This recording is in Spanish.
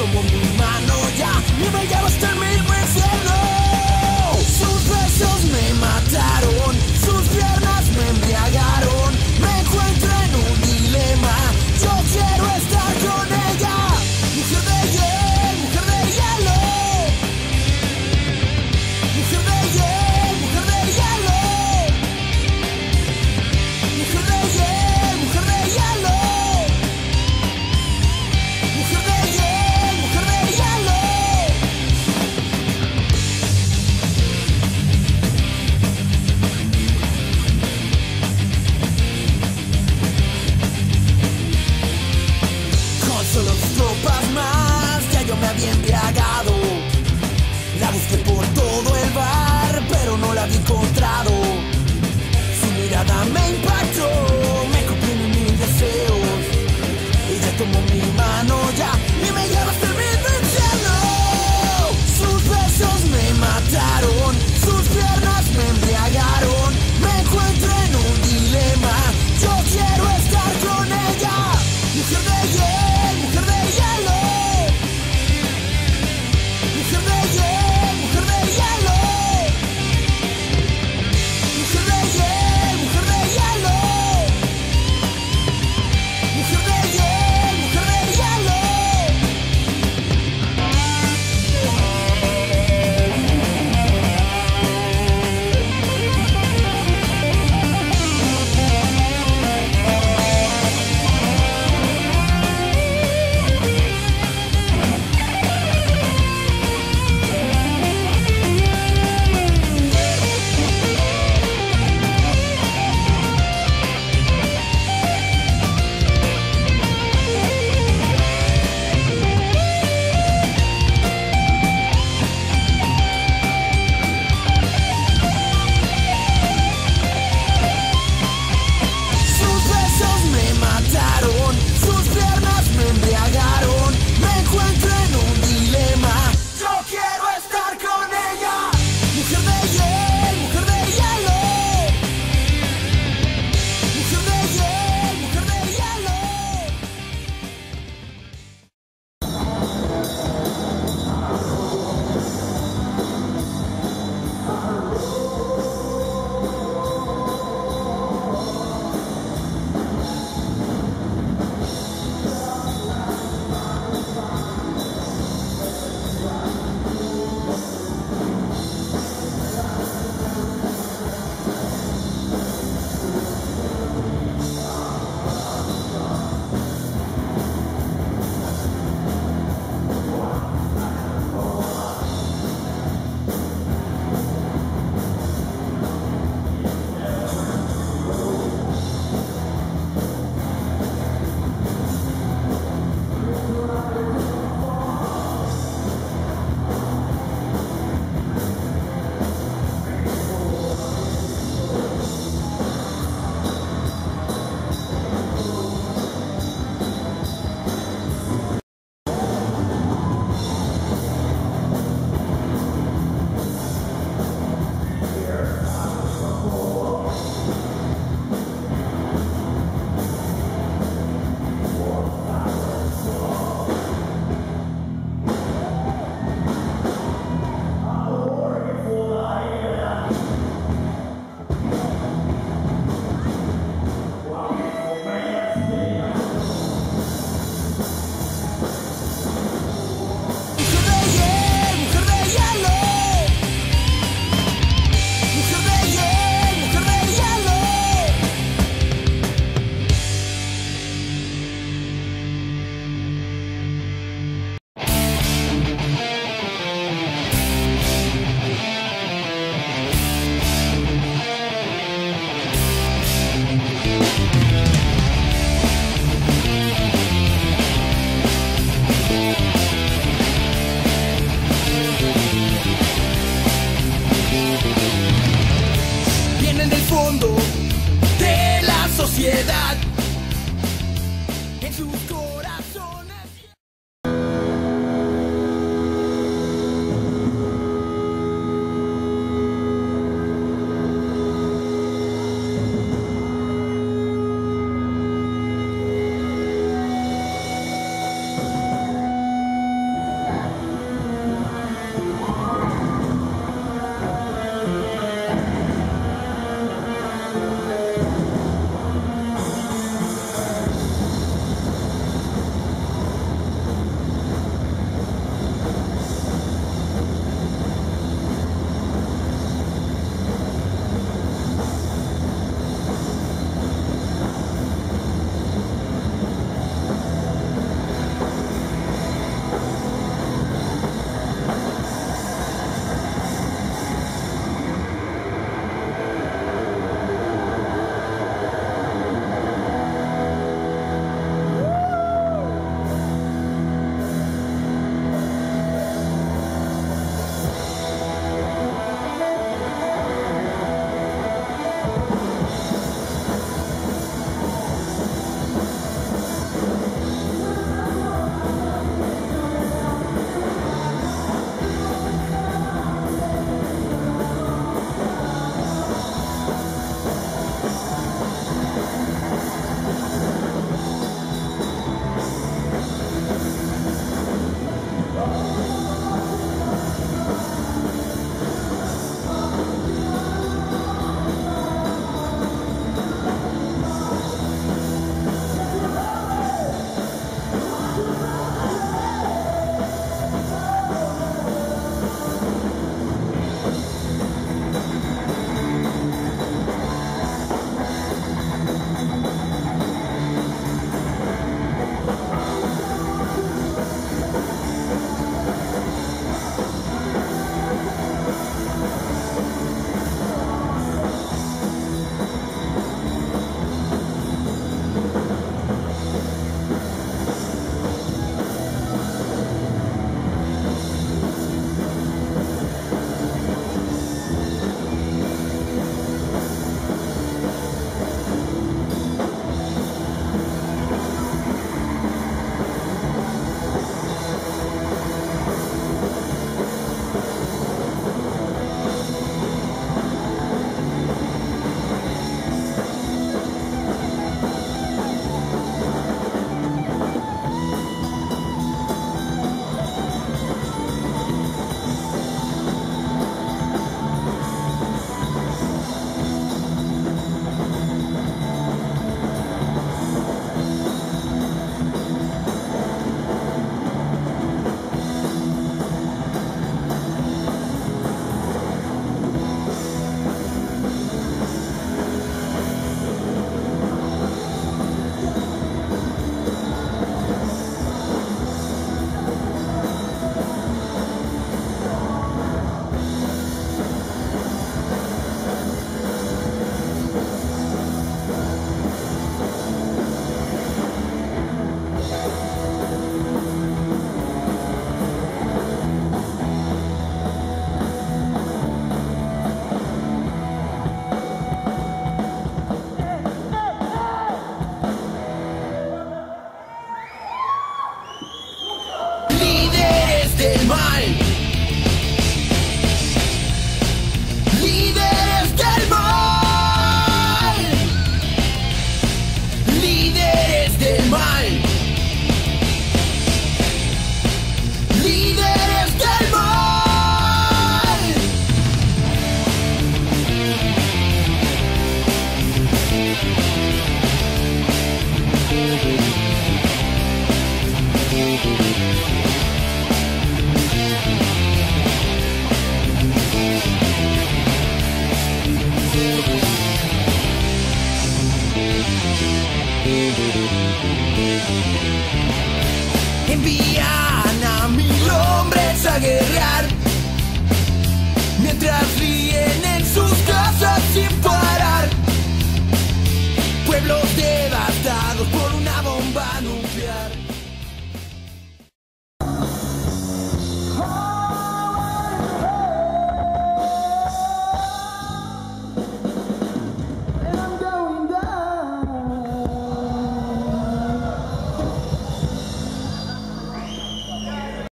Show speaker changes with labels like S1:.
S1: tomó mi mano ya y me llevó hasta el infierno. Sus besos me mataron.